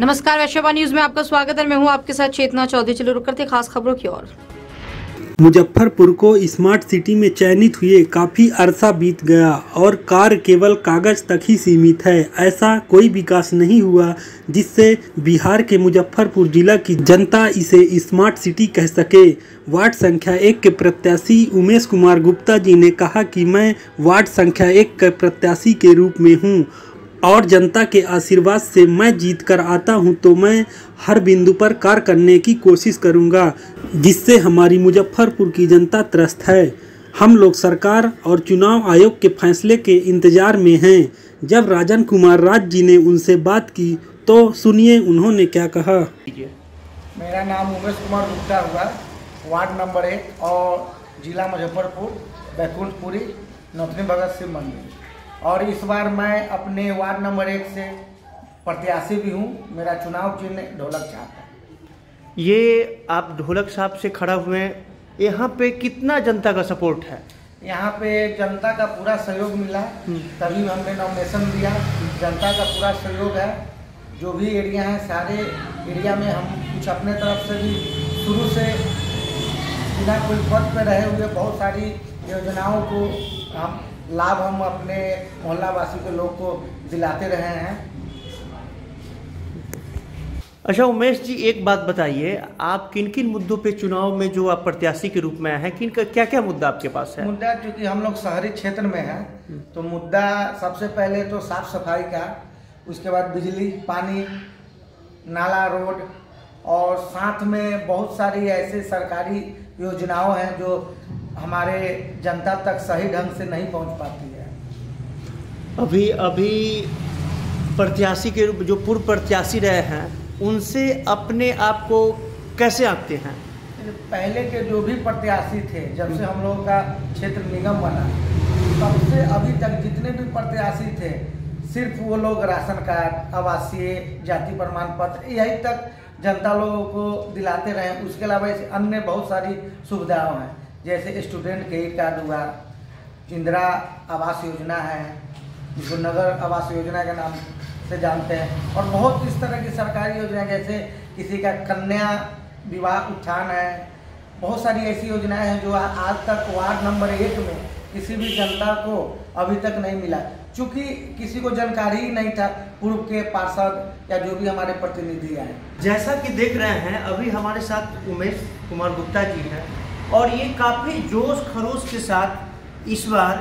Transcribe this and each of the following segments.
नमस्कार वैश्यवा न्यूज़ में आपका स्वागत है। मैं हूँ आपके साथ चेतना चौधरी। चलो रुक करते खास खबरों की ओर। मुजफ्फरपुर को स्मार्ट सिटी में चयनित हुए काफ़ी अरसा बीत गया और कार केवल कागज़ तक ही सीमित है। ऐसा कोई विकास नहीं हुआ, जिससे बिहार के मुजफ्फरपुर जिला की जनता इसे स्मार्ट सिटी कह सके। वार्ड संख्या एक के प्रत्याशी उमेश कुमार गुप्ता जी ने कहा कि मैं वार्ड संख्या एक के प्रत्याशी के रूप में हूँ। और जनता के आशीर्वाद से मैं जीत कर आता हूँ तो मैं हर बिंदु पर कार्य करने की कोशिश करूँगा, जिससे हमारी मुजफ्फरपुर की जनता त्रस्त है। हम लोग सरकार और चुनाव आयोग के फैसले के इंतज़ार में हैं। जब राजन कुमार राज जी ने उनसे बात की तो सुनिए उन्होंने क्या कहा। मेरा नाम उमेश कुमार गुप्ता हुआ, वार्ड नंबर एक, और जिला मुजफ्फरपुर, बैकुंठपुरी, नौतनी भगत सिंह मंदिर और इस बार मैं अपने वार्ड नंबर एक से प्रत्याशी भी हूँ। मेरा चुनाव चिन्ह ढोलक छाप है। ये आप ढोलक साहब से खड़ा हुए हैं। यहाँ पे कितना जनता का सपोर्ट है? यहाँ पे जनता का पूरा सहयोग मिला। तभी हमने नॉमिनेशन दिया। जनता का पूरा सहयोग है। जो भी एरिया है सारे एरिया में हम कुछ अपने तरफ़ से भी शुरू से बिना कोई पद पे रहे हुए बहुत सारी योजनाओं को हम लाभ हम अपने मोहल्लावासी के लोग को दिलाते रहे हैं। अच्छा उमेश जी एक बात बताइए आप किन किन मुद्दों पे चुनाव में जो आप प्रत्याशी के रूप में आए हैं किन का क्या क्या मुद्दा आपके पास है? मुद्दा क्योंकि हम लोग शहरी क्षेत्र में हैं तो मुद्दा सबसे पहले तो साफ़ सफ़ाई का उसके बाद बिजली पानी नाला रोड और साथ में बहुत सारी ऐसे सरकारी योजनाओं हैं जो हमारे जनता तक सही ढंग से नहीं पहुँच पाती है। अभी अभी प्रत्याशी के रूप जो पूर्व प्रत्याशी रहे हैं उनसे अपने आप को कैसे आंकते हैं? पहले के जो भी प्रत्याशी थे जब से हम लोगों का क्षेत्र निगम बना तब से अभी तक जितने भी प्रत्याशी थे सिर्फ़ वो लोग राशन कार्ड आवासीय जाति प्रमाण पत्र यही तक जनता लोगों को दिलाते रहे। उसके अलावा अन्य बहुत सारी सुविधाएँ हैं। जैसे स्टूडेंट क्रेडिट कार्ड हुआ इंदिरा आवास योजना है जिसको नगर आवास योजना के नाम से जानते हैं, और बहुत इस तरह की सरकारी योजना जैसे किसी का कन्या विवाह उत्थान है, बहुत सारी ऐसी योजनाएँ हैं जो आज तक वार्ड नंबर एक में किसी भी जनता को अभी तक नहीं मिला। चूँकि किसी को जानकारी ही नहीं था, पूर्व के पार्षद या जो भी हमारे प्रतिनिधि आए जैसा कि देख रहे हैं, अभी हमारे साथ उमेश कुमार गुप्ता जी हैं। और ये काफ़ी जोश खरोश के साथ इस बार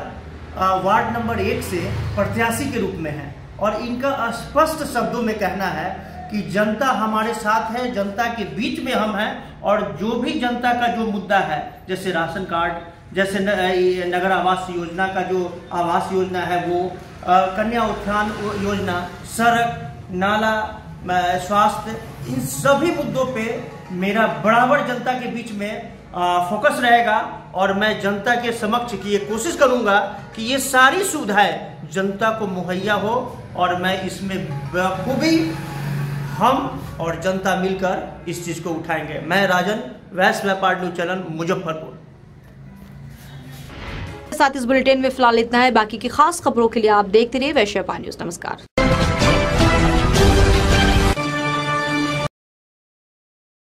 वार्ड नंबर एक से प्रत्याशी के रूप में है। और इनका स्पष्ट शब्दों में कहना है कि जनता हमारे साथ है, जनता के बीच में हम हैं, और जो भी जनता का जो मुद्दा है, जैसे राशन कार्ड, जैसे नगर आवास योजना का जो आवास योजना है वो कन्या उत्थान योजना, सड़क, नाला स्वास्थ्य, इन सभी मुद्दों पे मेरा बराबर जनता के बीच में फोकस रहेगा और मैं जनता के समक्ष की ये कोशिश करूँगा कि ये सारी सुविधाएँ जनता को मुहैया हो और मैं इसमें बखूबी हम और जनता मिलकर इस चीज़ को उठाएँगे। मैं राजन, वैश्य व्यापार न्यूज़ चैनल, मुजफ्फरपुर। साथ इस बुलेटिन में फ़िलहाल इतना है। बाकी की खास खबरों के लिए आप देखते रहिए वैश्य न्यूज़। नमस्कार।